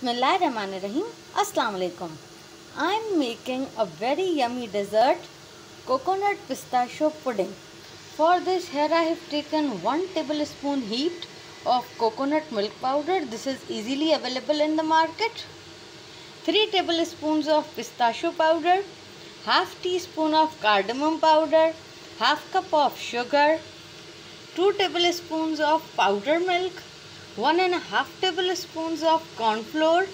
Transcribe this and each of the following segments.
Bismillahirrahmanirrahim. Assalamu alaikum. I'm making a very yummy dessert coconut pistachio pudding. For this here I have taken 1 tablespoon heaped of coconut milk powder. This is easily available in the market. 3 tablespoons of pistachio powder, half teaspoon of cardamom powder, half cup of sugar, 2 tablespoons of powder milk, one and a half tablespoons of corn flour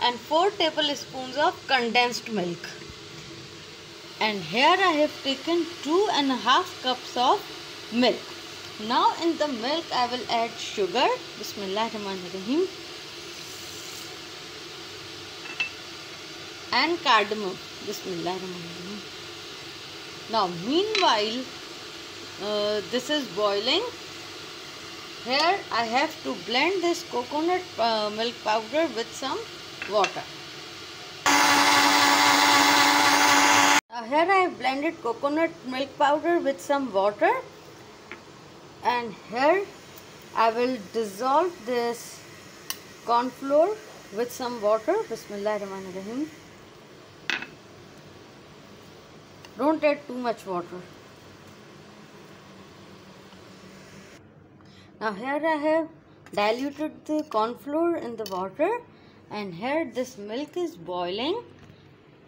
and 4 tablespoons of condensed milk. And here I have taken two and a half cups of milk. Now in the milk I will add sugar. Bismillahirrahmanirrahim. And cardamom. Bismillahirrahmanirrahim. Now meanwhile uh, this is boiling here I have to blend this coconut uh, milk powder with some water. Now here I have blended coconut milk powder with some water and here I will dissolve this corn flour with some water. Bismillahirrahmanirrahim. Don't add too much water. Now here I have diluted the corn flour in the water and here this milk is boiling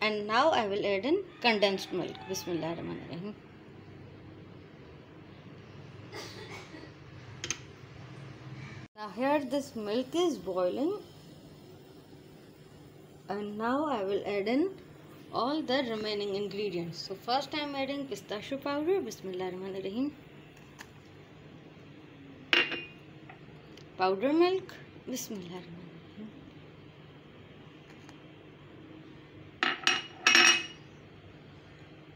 and now I will add in condensed milk. Bismillahirrahmanirrahim. Now here this milk is boiling and now I will add in all the remaining ingredients. So first I am adding pistachio powder. Bismillahirrahmanirrahim. Powder milk, Bismillah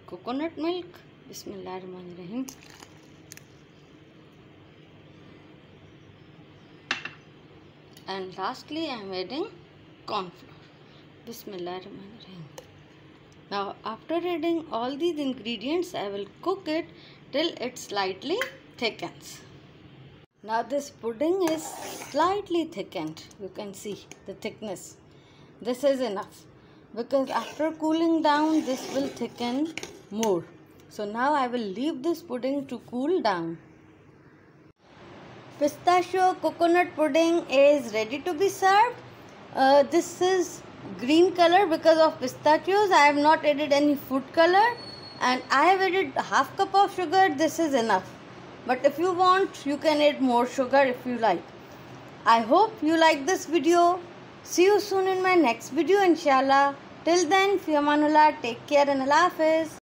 coconut milk, Bismillah and lastly I am adding cornflour Bismillah now after adding all these ingredients I will cook it till it's lightly thickens now this pudding is slightly thickened. You can see the thickness. This is enough because after cooling down this will thicken more. So now I will leave this pudding to cool down. Pistachio coconut pudding is ready to be served. Uh, this is green color because of pistachios. I have not added any food color and I have added half cup of sugar. This is enough but if you want you can add more sugar if you like. I hope you like this video. See you soon in my next video inshallah. Till then fi take care and allah hafiz